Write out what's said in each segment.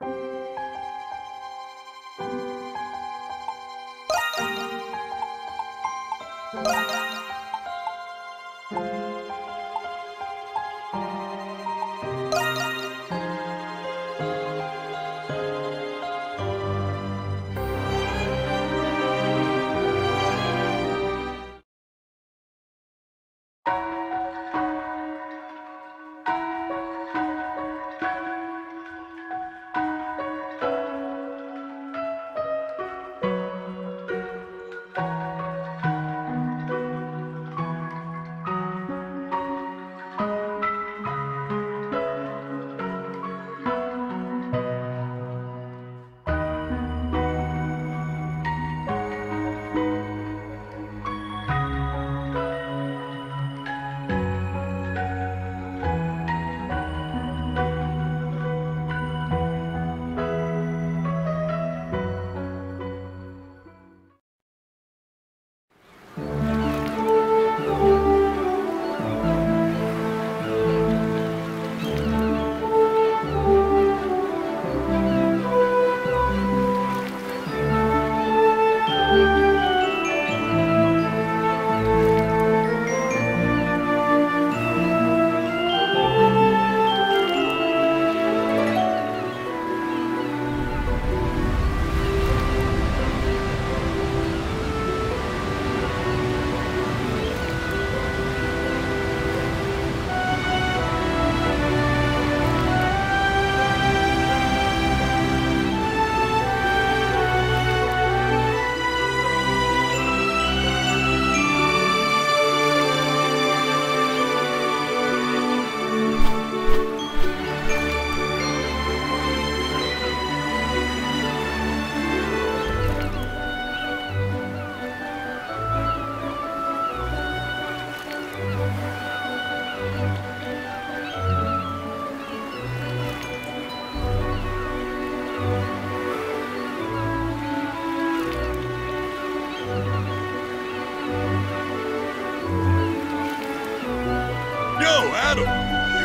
you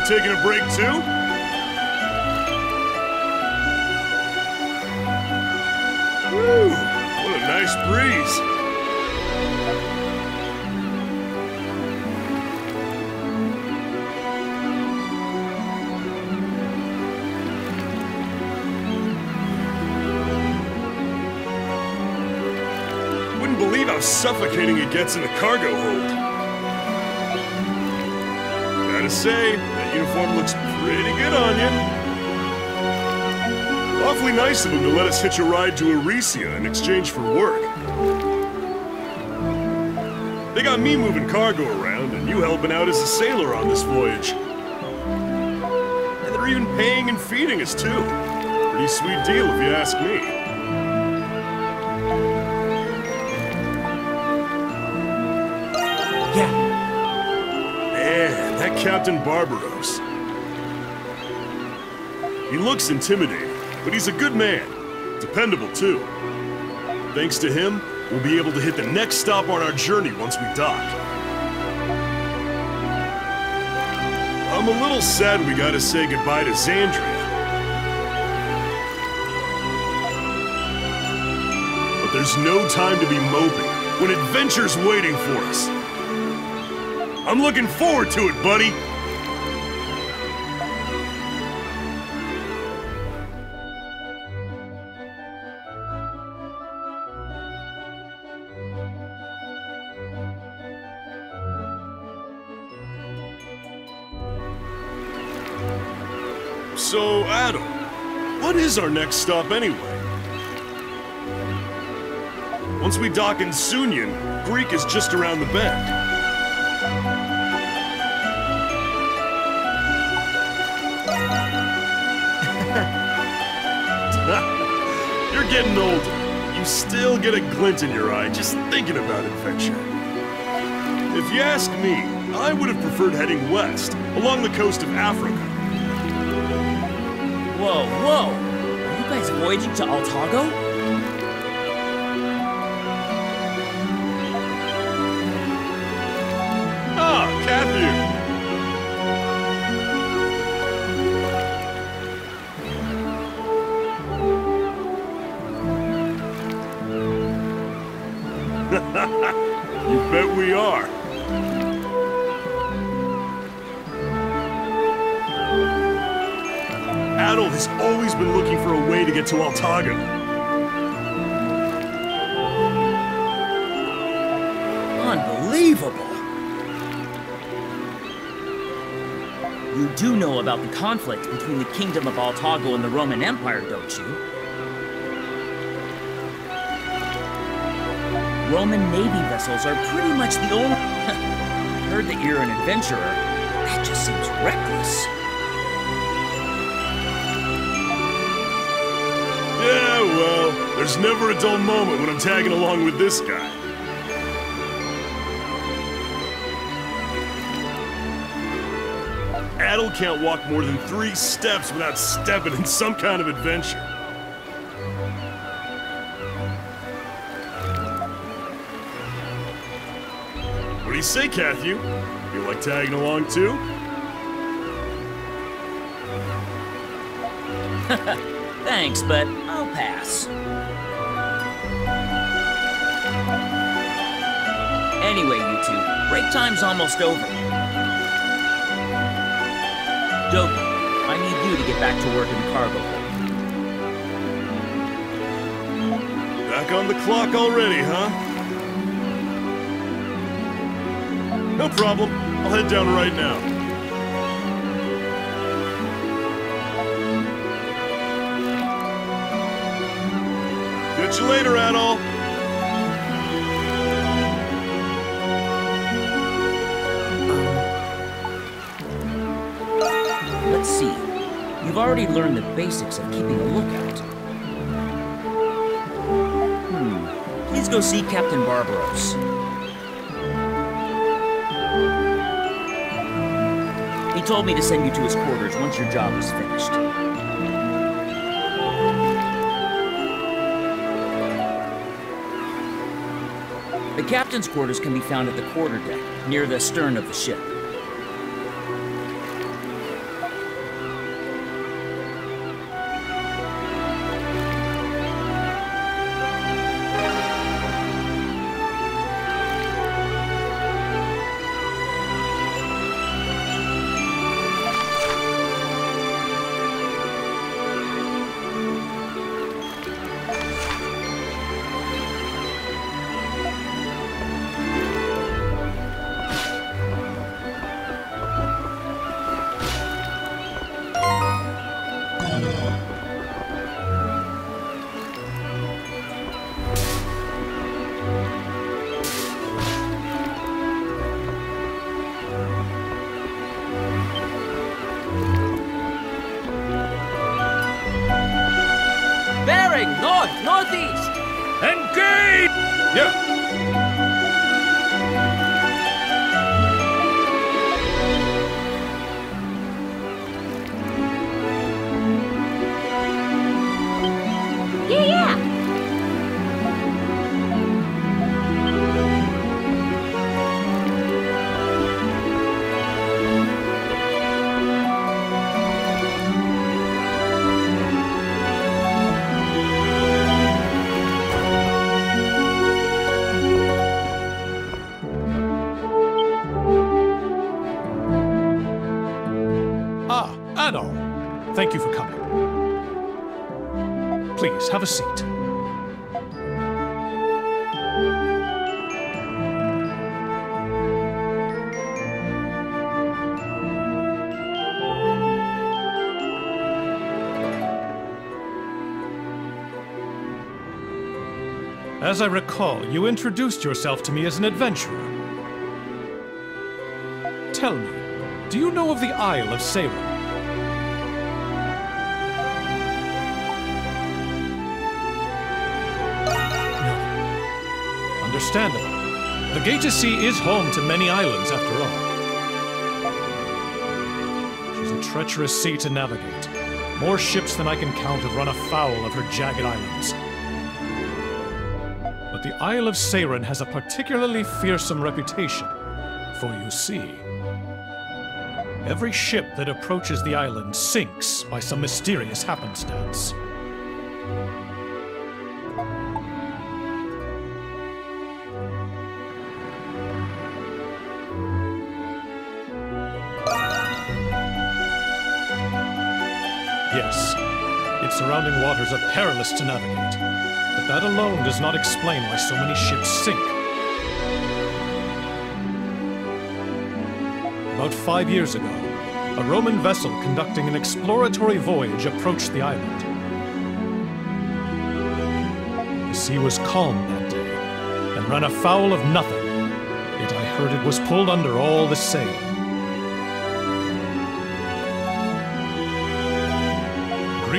Taking a break too? Woo! What a nice breeze. Wouldn't believe how suffocating it gets in the cargo hold. Gotta say, that uniform looks pretty good on you. Awfully nice of him to let us hitch a ride to Eresia in exchange for work. They got me moving cargo around and you helping out as a sailor on this voyage. And they're even paying and feeding us too. Pretty sweet deal if you ask me. Captain Barbaros. He looks intimidating, but he's a good man. Dependable, too. Thanks to him, we'll be able to hit the next stop on our journey once we dock. I'm a little sad we gotta say goodbye to Xandria. But there's no time to be moping when adventure's waiting for us. I'm looking forward to it, buddy. So, Adol, what is our next stop anyway? Once we dock in Sunyan, Greeke is just around the bend. Getting older. You still get a glint in your eye just thinking about adventure. If you ask me, I would have preferred heading west, along the coast of Africa. whoa, whoa! Are you guys voyaging to Altago? To get to Altago. Unbelievable! You do know about the conflict between the Kingdom of Altago and the Roman Empire, don't you? Roman Navy vessels are pretty much the only... Heard that you're an adventurer. That just seems reckless. Well, there's never a dull moment when I'm tagging along with this guy. Adol can't walk more than three steps without stepping in some kind of adventure. What do you say, Cathy? You like tagging along too? Thanks, but pass. Anyway, you two, break time's almost over. Dogi, I need you to get back to work in the cargo hold. Back on the clock already, huh? No problem. I'll head down right now. Catch you later, Adol. Let's see. You've already learned the basics of keeping a lookout. Hmm. Please go see Captain Barbaros. He told me to send you to his quarters once your job is finished. The captain's quarters can be found at the quarterdeck, near the stern of the ship. As I recall, you introduced yourself to me as an adventurer. Tell me, do you know of the Isle of Seiren? No. Understandable. The Gate Sea is home to many islands, after all. She's a treacherous sea to navigate. More ships than I can count have run afoul of her jagged islands. Isle of Seiren has a particularly fearsome reputation. For you see, every ship that approaches the island sinks by some mysterious happenstance. Yes, its surrounding waters are perilous to navigate, but that alone does not explain why so many ships sink. About five years ago, a Roman vessel conducting an exploratory voyage approached the island. The sea was calm that day, and ran afoul of nothing, yet I heard it was pulled under all the sail.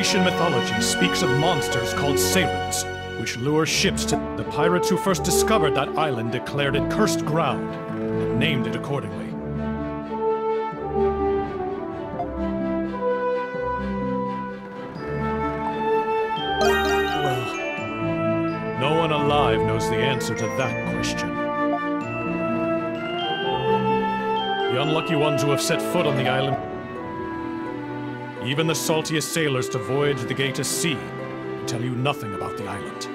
Grecian mythology speaks of monsters called Sirens, which lure ships to. The pirates who first discovered that island declared it cursed ground and named it accordingly. Well, no one alive knows the answer to that question. The unlucky ones who have set foot on the island even the saltiest sailors to voyage the gate to sea tell you nothing about the island.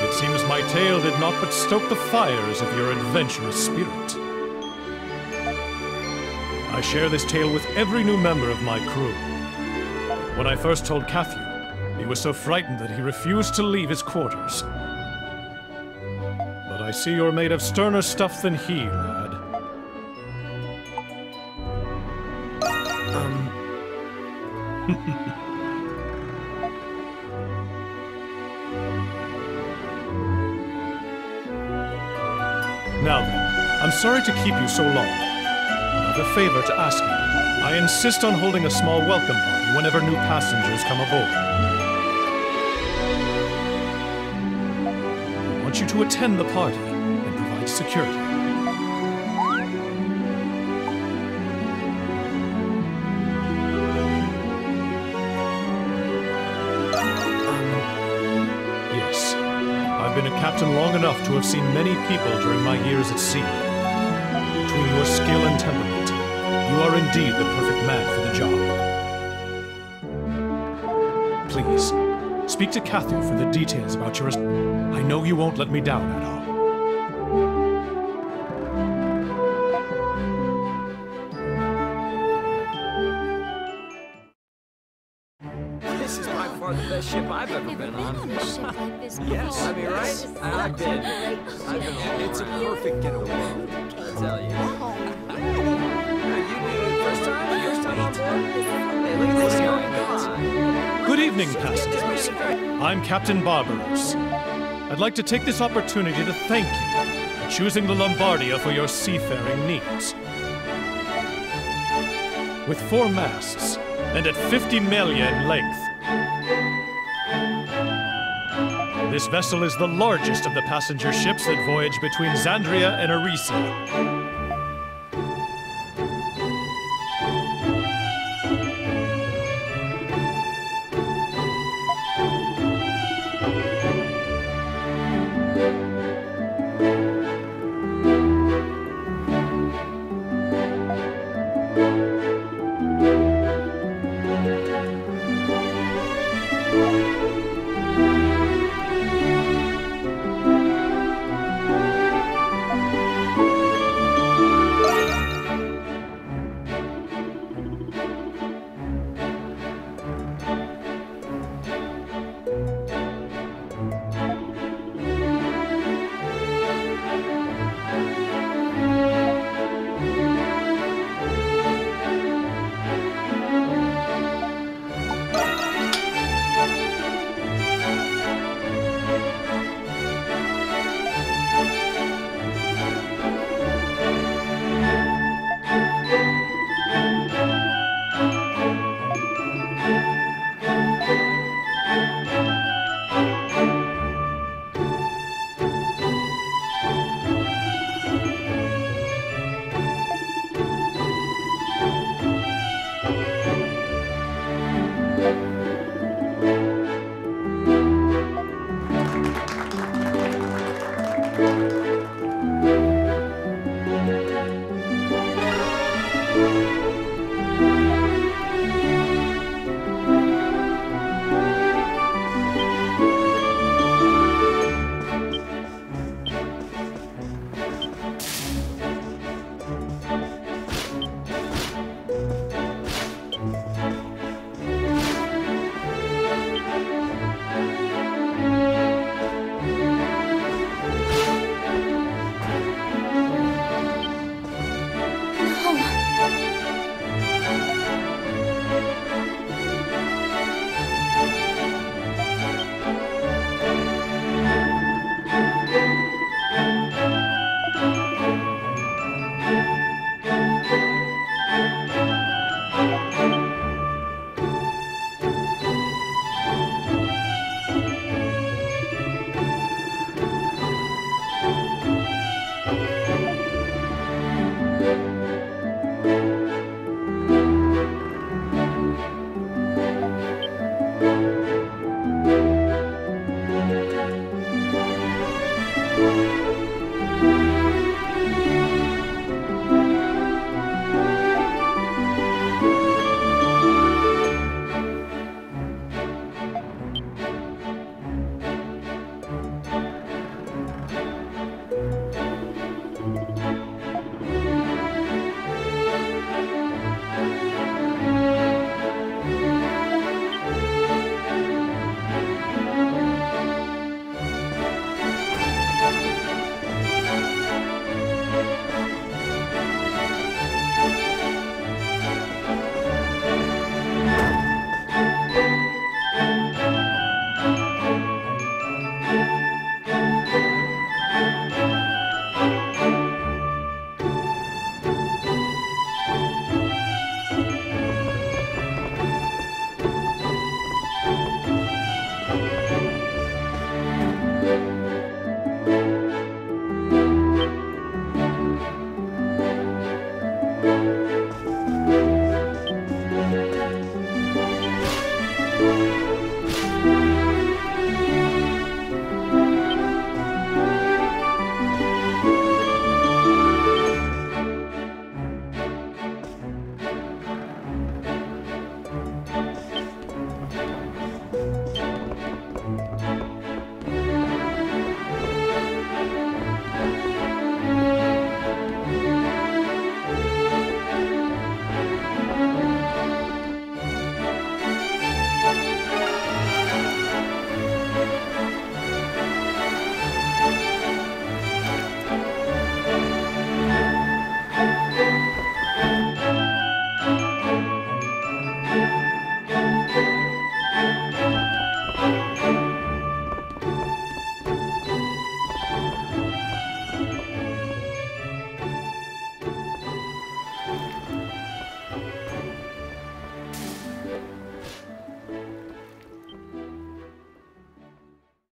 It seems my tale did not but stoke the fires of your adventurous spirit. I share this tale with every new member of my crew. When I first told Cathew, he was so frightened that he refused to leave his quarters. But I see you're made of sterner stuff than he, lad. Um... Now then, I'm sorry to keep you so long. A favor to ask you. I insist on holding a small welcome party whenever new passengers come aboard. I want you to attend the party and provide security. Um, yes, I've been a captain long enough to have seen many people during my years at sea. Between your skill and temperament, you are indeed the perfect man for the job. Please, speak to Cathew for the details about your. I know you won't let me down at all. This is by far the best ship I've ever been on. Yes, Yes, I mean, right? I've been. Evening, passengers. I'm Captain Barbaros. I'd like to take this opportunity to thank you for choosing the Lombardia for your seafaring needs. With four masts and at 50 million in length, this vessel is the largest of the passenger ships that voyage between Xandria and Eresia.